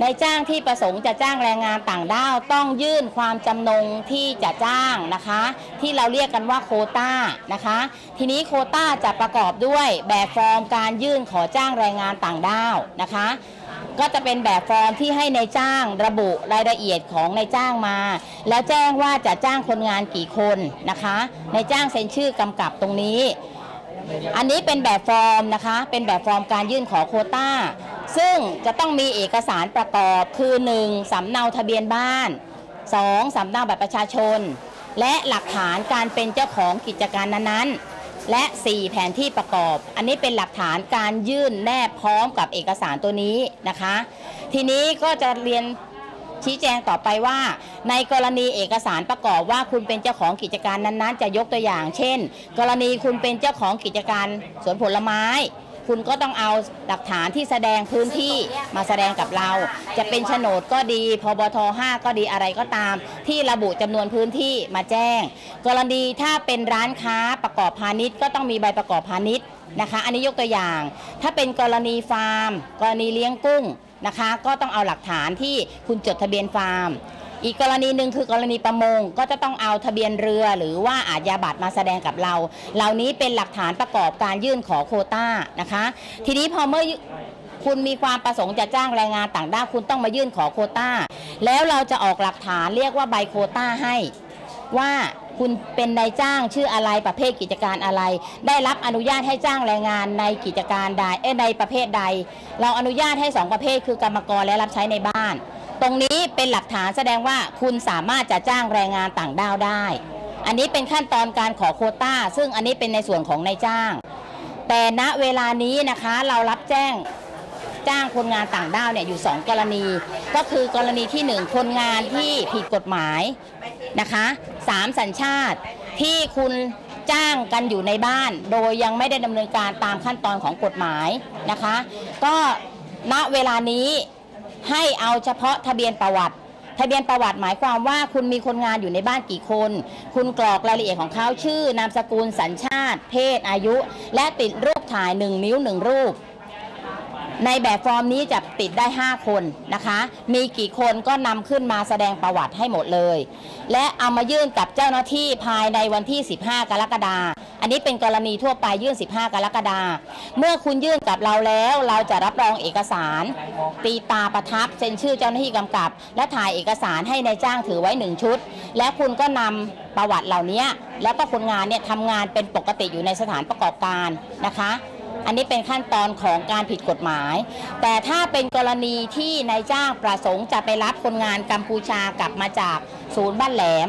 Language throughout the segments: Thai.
นายจ้างที่ประสงค์จะจ้างแรงงานต่างด้าวต้องยื่นความจำนงที่จะจ้างนะคะ ที่เราเรียกกันว่าโควต้านะคะ ทีนี้โควต้าจะประกอบด้วยแบบฟอร์มการยื่นขอจ้างแรงงานต่างด้าวนะคะ ก็จะเป็นแบบฟอร์มที่ให้นายจ้างระบุรายละเอียดของนายจ้างมา แล้วแจ้งว่าจะจ้างคนงานกี่คนนะคะนายจ้างเซ็นชื่อกำกับตรงนี้ อันนี้เป็นแบบฟอร์มนะคะ เป็นแบบฟอร์มการยื่นขอโควต้า ซึ่งจะต้องมีเอกสารประกอบคือ 1. สำเนาทะเบียนบ้าน 2. สำเนาบัตรประชาชน และหลักฐานการเป็นเจ้าของกิจการนั้นๆ และ 4 แผนที่ประกอบ อันนี้เป็นหลักฐานการยื่นแนบพร้อมกับเอกสารตัวนี้นะคะ ทีนี้ก็จะเรียน ชี้แจงต่อไปว่า ในกรณีเอกสารประกอบว่าคุณเป็นเจ้าของกิจการนั้นๆ จะยกตัวอย่าง เช่น กรณีคุณเป็นเจ้าของกิจการสวนผลไม้คุณก็ต้องเอาหลักฐานที่แสดงพื้นที่มาแสดงกับเรา จะเป็นโฉนดก็ดี พบท5ก็ดีอะไรก็ตาม ที่ระบุจำนวนพื้นที่มาแจ้ง กรณีถ้าเป็นร้านค้าประกอบพาณิชย์ ก็ต้องมีใบประกอบพาณิชย์นะคะ อันนี้ยกตัวอย่าง ถ้าเป็นกรณีฟาร์ม กรณีเลี้ยงกุ้ง นะคะ ก็ต้องเอาหลักฐานที่คุณจดทะเบียนฟาร์ม อีกกรณีหนึ่งคือกรณีประมงก็จะต้องเอาทะเบียนเรือ หรือว่าอาญาบัตรมาแสดงกับเรา เหล่านี้เป็นหลักฐานประกอบการยื่นขอโคต้านะคะ ทีนี้พอเมื่อคุณมีความประสงค์จะจ้างแรงงานต่างด้าวคุณต้องมายื่นขอโคต้า แล้วเราจะออกหลักฐานเรียกว่าใบโคต้าให้ว่า คุณเป็นนายจ้างชื่ออะไรประเภทกิจการอะไร ได้รับอนุญาตให้จ้างแรงงานในกิจการใดเอ้ในประเภทใด เราอนุญาตให้สองประเภทคือกรรมกรและรับใช้ในบ้าน ตรงนี้เป็นหลักฐานแสดงว่าคุณสามารถจะจ้างแรงงานต่างด้าวได้ อันนี้เป็นขั้นตอนการขอโคต้า ซึ่งอันนี้เป็นในส่วนของนายจ้าง แต่ณเวลานี้นะคะเรารับแจ้งจ้างคนงานต่างด้าวเนี่ยอยู่ 2 กรณี ก็คือกรณีที่ 1 คนงานที่ผิดกฎหมาย นะคะสามสัญชาติที่คุณจ้างกันอยู่ในบ้าน โดยยังไม่ได้ดำเนินการตามขั้นตอนของกฎหมายนะคะ ก็ณเวลานี้ให้เอาเฉพาะทะเบียนประวัติ ทะเบียนประวัติหมายความว่าคุณมีคนงานอยู่ในบ้านกี่คน คุณกรอกรายละเอียดของเขาชื่อนามสกุลสัญชาติ เพศอายุ และติดรูปถ่าย1นิ้ว1รูป ในแบบฟอร์มนี้จะติดได้ 5 คนนะคะ มีกี่คนก็นำขึ้นมาแสดงประวัติให้หมดเลย และเอามายื่นกับเจ้าหน้าที่ภายในวันที่ 15 กรกฎาคมอันนี้เป็นกรณีทั่วไปยื่น 15 กรกฎาคมเมื่อคุณยื่นกับเราแล้วเราจะรับรองเอกสาร ตีตาประทับเซ็นชื่อเจ้าหน้าที่กำกับ และถ่ายเอกสารให้ในายจ้างถือไว้ 1 ชุด และคุณก็นำประวัติเหล่านี้แล้วก็คนงานเนี่ยทำงานเป็นปกติอยู่ในสถานประกอบการนะคะ อันนี้เป็นขั้นตอนของการผิดกฎหมาย แต่ถ้าเป็นกรณีที่นายจ้างประสงค์จะไปรับคนงานกัมพูชากลับมาจากศูนย์บ้านแหลม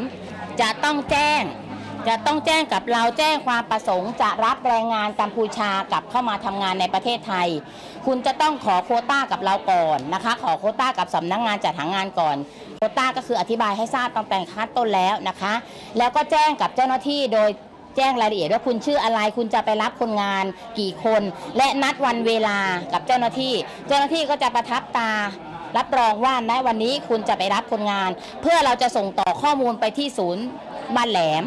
จะต้องแจ้ง จะต้องแจ้งกับเราแจ้งความประสงค์ จะรับแรงงานกัมพูชากลับเข้ามาทำงานในประเทศไทย คุณจะต้องขอโคต้ากับเราก่อนนะคะ ขอโคต้ากับสำนักงานจัดหางานก่อนโคต้าก็คืออธิบายให้ทราบตั้งแต่ขั้นต้นแล้วนะคะ แล้วก็แจ้งกับเจ้าหน้าที่โดย แจ้งรายละเอียดว่าคุณชื่ออะไรคุณจะไปรับคนงานกี่คน และนัดวันเวลากับเจ้าหน้าที่ เจ้าหน้าที่ก็จะประทับตา รับรองว่าในวันนี้คุณจะไปรับคนงาน เพื่อเราจะส่งต่อข้อมูลไปที่ศูนย์บ้านแหลม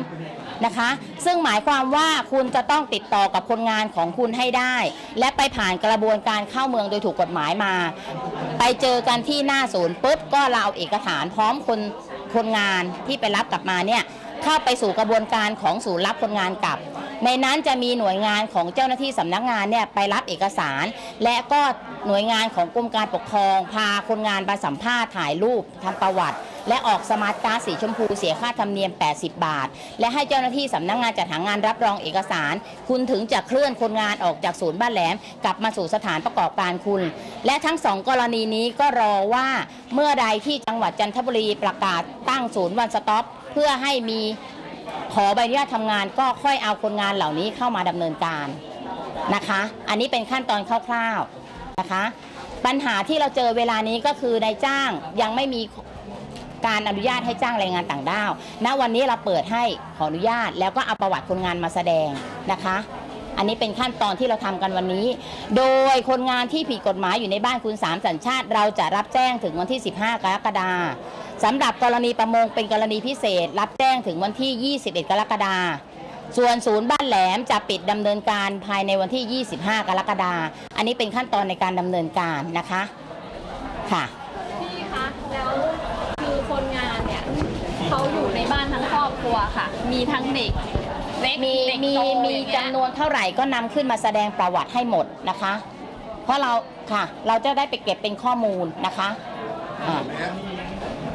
นะคะ ซึ่งหมายความว่าคุณจะต้องติดต่อกับคนงานของคุณให้ได้ และไปผ่านกระบวนการเข้าเมืองโดยถูกกฎหมายมา ไปเจอกันที่หน้าศูนย์ปุ๊บก็เราเอาเอกสารพร้อมคนคนงานที่ไปรับกลับมาเนี่ย เข้าไปสู่กระบวนการของศูนย์รับคนงานกลับ ในนั้นจะมีหน่วยงานของเจ้าหน้าที่สำนักงานเนี่ยไปรับเอกสาร และก็หน่วยงานของกรมการปกครอง พาคนงานมาสัมภาษณ์ถ่ายรูปทำประวัติ และออกสมาร์ทการ์ดสีชมพูเสียค่าธรรมเนียม 80 บาท และให้เจ้าหน้าที่สำนักงานจัดหางานรับรองเอกสาร คุณถึงจะเคลื่อนคนงานออกจากศูนย์บ้านแหลม กลับมาสู่สถานประกอบการคุณ และทั้งสองกรณีนี้ก็รอว่าเมื่อใดที่จังหวัดจันทบุรีประกาศตั้งศูนย์วันสต็อปเพื่อให้มีขอใบอนุญาตทำงานก็ค่อยเอาคนงานเหล่านี้เข้ามาดำเนินการนะคะ อันนี้เป็นขั้นตอนคร่าวๆนะคะ ปัญหาที่เราเจอเวลานี้ก็คือนายจ้างยังไม่มีการอนุญาตให้จ้างแรงงานต่างด้าวณวันนี้เราเปิดให้ขออนุญาต แล้วก็เอาประวัติคนงานมาแสดงนะคะ อันนี้เป็นขั้นตอนที่เราทำกันวันนี้ โดยคนงานที่ผิดกฎหมายอยู่ในบ้านคุณสามสัญชาติ เราจะรับแจ้งถึงวันที่ 15 กรกฎาคม สำหรับกรณีประมงเป็นกรณีพิเศษ รับแจ้งถึงวันที่ 21 กรกฎาคมส่วนศูนย์บ้านแหลมจะปิดดำเนินการภายในวันที่ 25 กรกฎาคมอันนี้เป็นขั้นตอนในการดำเนินการนะคะค่ะพี่คะแล้วคือคนงานเนี่ยเขาอยู่ในบ้านทั้งครอบครัวค่ะ มีทั้งเด็กเมีด็กมีมีจำนวนเท่าไหร่ก็นำขึ้นมาแสดงประวัติให้หมดนะคะ เพราะเราค่ะ เราจะได้ไปเก็บเป็นข้อมูลนะคะอ่า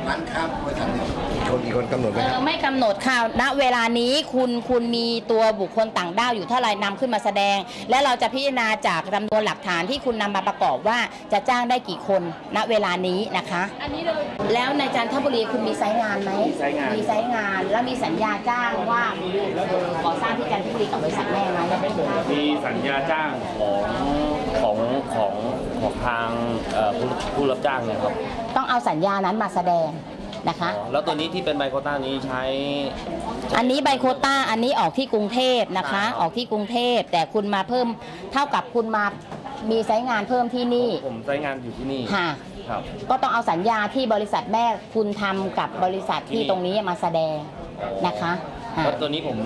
ร้านค้าบริษัทเนี่ยคนกี่คนกำหนดไหมเอคอรับไม่กำหนดค่ะณเวลานี้คุณคุณมีตัวบุคคลต่างด้าวอยู่เท่าไหร่นำขึ้นมาแสดง และเราจะพิจารณาจากจำนวนหลักฐานที่คุณนำมาประกอบว่าจะจ้างได้กี่คนณเวลานี้นะคะ อันนี้เลยแล้วในจันทบุรีคุณมีไซต์งานไหมมีไซต์งานมีไซต์งาน แล้วมีสัญญาจ้างว่าเออก่อสร้างที่จันทบุรีกับบริษัทแม่ไหมมีสัญญาจ้างของของของ ของทางเอ่อผู้ผู้รับจ้างเนี่ยครับต้องเอาสัญญานั้นมาแสดงนะคะ อ๋อแล้วตัวนี้ที่เป็นไบโคต้านี้ใช้ อันนี้ใบโควต้าอันนี้ออกที่กรุงเทพนะคะครับออกที่กรุงเทพแต่คุณมาเพิ่มเท่ากับคุณมามีไซต์งานเพิ่มที่นี่ผมใช้งานอยู่ที่นี่ค่ะ ครับ ก็ต้องเอาสัญญาที่บริษัทแม่คุณทำกับบริษัทที่ตรงนี้มาแสดงนะคะค่ะ แล้วตัวนี้ผม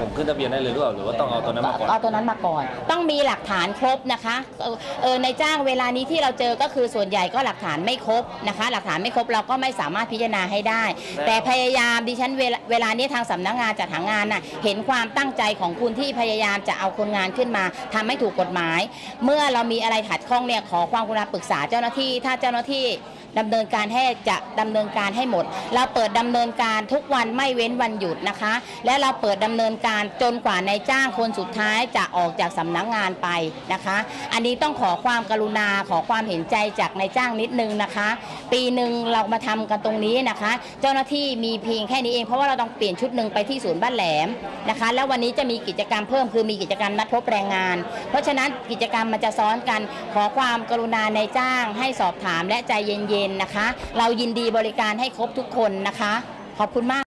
ผมขึ้นทะเบียนได้เลยหรือเปล่าหรือว่าต้องเอาตัวนั้นมาก่อนเอาตัวนั้นมาก่อน ต้องมีหลักฐานครบนะคะเออเออในจ้างเวลานี้ที่เราเจอก็คือส่วนใหญ่ก็หลักฐานไม่ครบนะคะ หลักฐานไม่ครบเราก็ไม่สามารถพิจารณาให้ได้ แต่พยายามดิฉันเวลาเวลานี้ทางสำนักงานจัดหางานน่ะเห็นความตั้งใจของคุณที่พยายามจะเอาคนงานขึ้นมาทำให้ถูกกฎหมาย เมื่อเรามีอะไรขัดข้องเนี่ยขอความกรุณาปรึกษาเจ้าหน้าที่ ถ้าเจ้าหน้าที่ ดำเนินการให้จะดำเนินการให้หมด เราเปิดดำเนินการทุกวันไม่เว้นวันหยุดนะคะ และเราเปิดดำเนินการจนกว่านายจ้างคนสุดท้ายจะออกจากสำนักงานไปนะคะ อันนี้ต้องขอความกรุณาขอความเห็นใจจากนายจ้างนิดนึงนะคะ ปีหนึ่งเรามาทำกันตรงนี้นะคะ เจ้าหน้าที่มีเพียงแค่นี้เองเพราะว่าเราต้องเปลี่ยนชุดหนึ่งไปที่ศูนย์บ้านแหลมนะคะ แล้ววันนี้จะมีกิจกรรมเพิ่มคือมีกิจกรรมนัดพบแรงงาน เพราะฉะนั้นกิจกรรมมันจะซ้อนกันขอความกรุณาในจ้างให้สอบถามและใจเย็นนนะคะ เรายินดีบริการให้ครบทุกคนนะคะ ขอบคุณมาก